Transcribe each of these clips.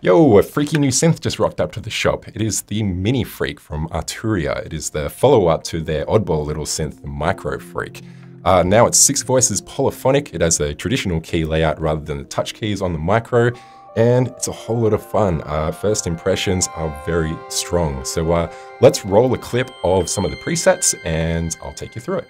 Yo, a freaky new synth just rocked up to the shop. It is the Mini Freak from Arturia. It is the follow-up to their oddball little synth, the Micro Freak. Uh, now it's six voices polyphonic. It has a traditional key layout rather than the touch keys on the Micro, and it's a whole lot of fun. Uh, first impressions are very strong. So uh, let's roll a clip of some of the presets, and I'll take you through it.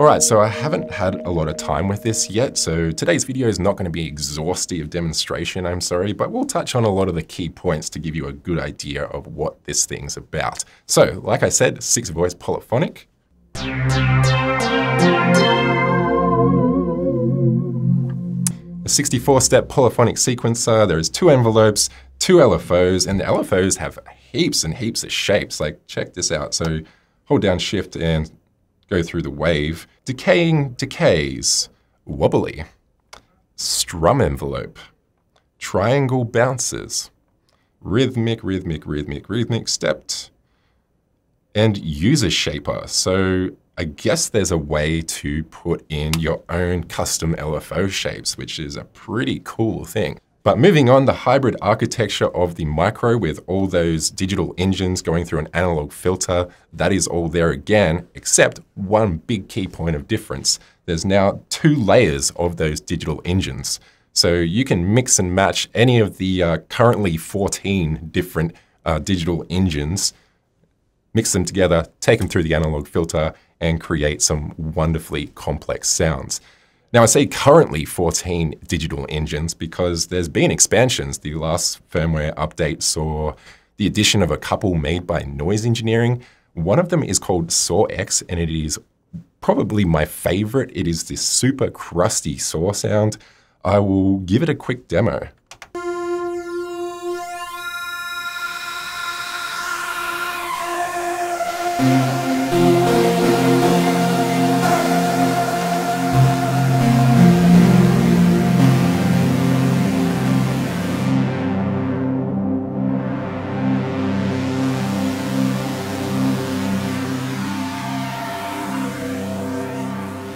Alright, so I haven't had a lot of time with this yet, so today's video is not going to be exhaustive demonstration, I'm sorry, but we'll touch on a lot of the key points to give you a good idea of what this thing's about. So, like I said, six voice polyphonic. A 64-step polyphonic sequencer, there's two envelopes, two LFOs, and the LFOs have heaps and heaps of shapes. Like, check this out. So hold down shift and go through the wave. Decaying decays, wobbly, strum envelope, triangle bounces, rhythmic, rhythmic, rhythmic, rhythmic, stepped, and user shaper. So I guess there's a way to put in your own custom LFO shapes, which is a pretty cool thing. But moving on, the hybrid architecture of the micro with all those digital engines going through an analog filter, that is all there again, except one big key point of difference. There's now two layers of those digital engines. So you can mix and match any of the uh, currently 14 different uh, digital engines, mix them together, take them through the analog filter, and create some wonderfully complex sounds. Now, I say currently 14 digital engines because there's been expansions. The last firmware update saw the addition of a couple made by Noise Engineering. One of them is called Saw X, and it is probably my favorite. It is this super crusty saw sound. I will give it a quick demo.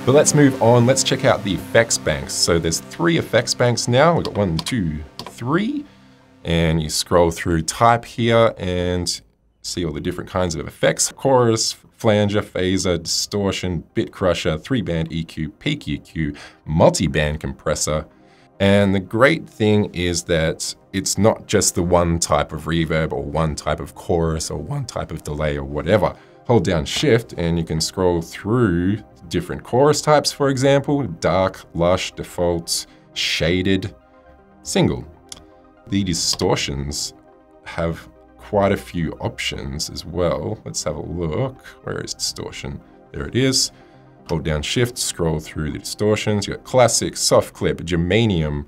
But let's move on. Let's check out the effects banks. So there's three effects banks now. We've got one, two, three. And you scroll through type here and see all the different kinds of effects. Chorus, flanger, phaser, distortion, bit crusher, three-band EQ, peak EQ, multi-band compressor. And the great thing is that it's not just the one type of reverb or one type of chorus or one type of delay or whatever. Hold down shift and you can scroll through different chorus types, for example, dark, lush, default, shaded, single. The distortions have quite a few options as well. Let's have a look. Where is distortion? There it is. Hold down shift, scroll through the distortions. You got classic, soft clip, germanium,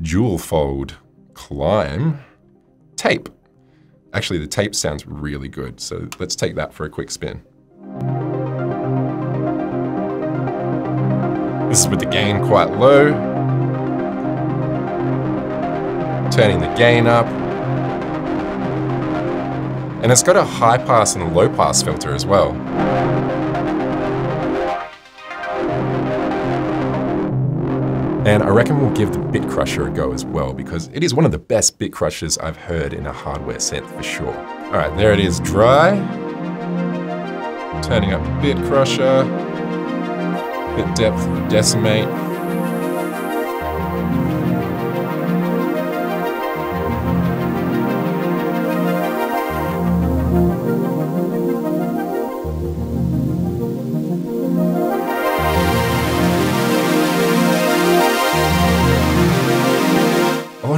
dual fold, climb, tape. Actually, the tape sounds really good, so let's take that for a quick spin. This is with the gain quite low. turning the gain up. And it's got a high pass and a low pass filter as well. And I reckon we'll give the Bit Crusher a go as well because it is one of the best Bit Crushers I've heard in a hardware synth for sure. All right, there it is dry. Turning up Bit Crusher. Bit depth decimate.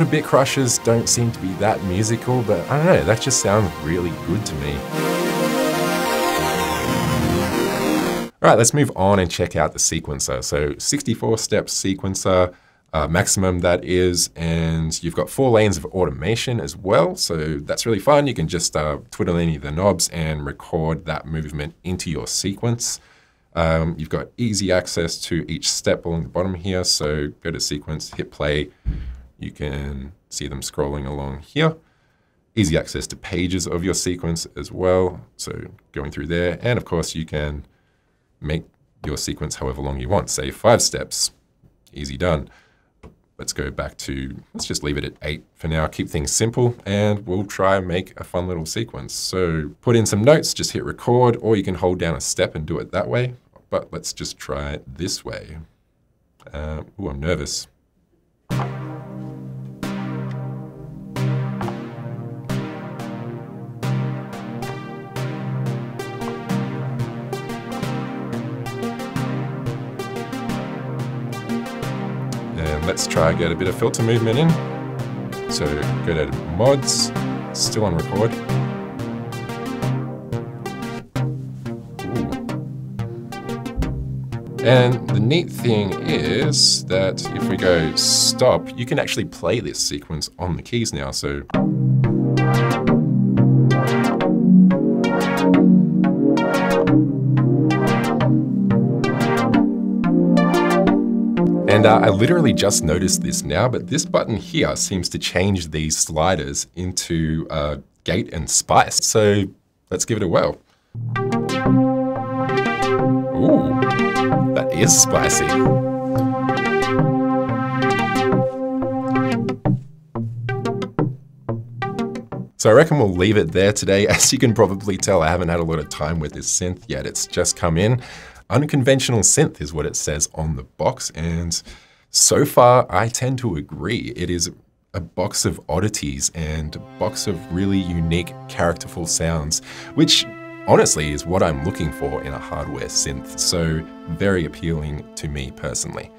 Bit crushers don't seem to be that musical, but I don't know, that just sounds really good to me. All right, let's move on and check out the sequencer. So 64 step sequencer, uh, maximum that is, and you've got four lanes of automation as well. So that's really fun. You can just uh, twiddle any of the knobs and record that movement into your sequence. Um, you've got easy access to each step along the bottom here. So go to sequence, hit play, you can see them scrolling along here. Easy access to pages of your sequence as well. So going through there. And of course, you can make your sequence however long you want, say five steps. Easy done. Let's go back to, let's just leave it at eight for now, keep things simple, and we'll try and make a fun little sequence. So put in some notes, just hit record, or you can hold down a step and do it that way. But let's just try it this way. Uh, ooh, I'm nervous. Let's try get a bit of filter movement in. So go to mods, still on record. Ooh. And the neat thing is that if we go stop, you can actually play this sequence on the keys now. So And uh, I literally just noticed this now, but this button here seems to change these sliders into uh, gate and spice. So let's give it a whirl. Ooh, that is spicy. So I reckon we'll leave it there today. As you can probably tell, I haven't had a lot of time with this synth yet. It's just come in. Unconventional synth is what it says on the box, and so far I tend to agree. It is a box of oddities and a box of really unique, characterful sounds, which honestly is what I'm looking for in a hardware synth, so very appealing to me personally.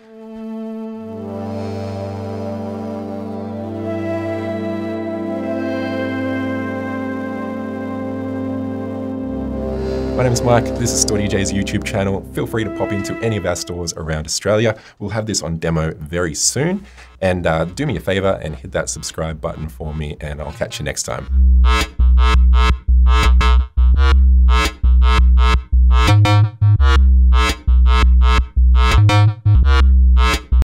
My name is Mike, this is Store DJ's YouTube channel. Feel free to pop into any of our stores around Australia. We'll have this on demo very soon. And uh, do me a favor and hit that subscribe button for me and I'll catch you next time.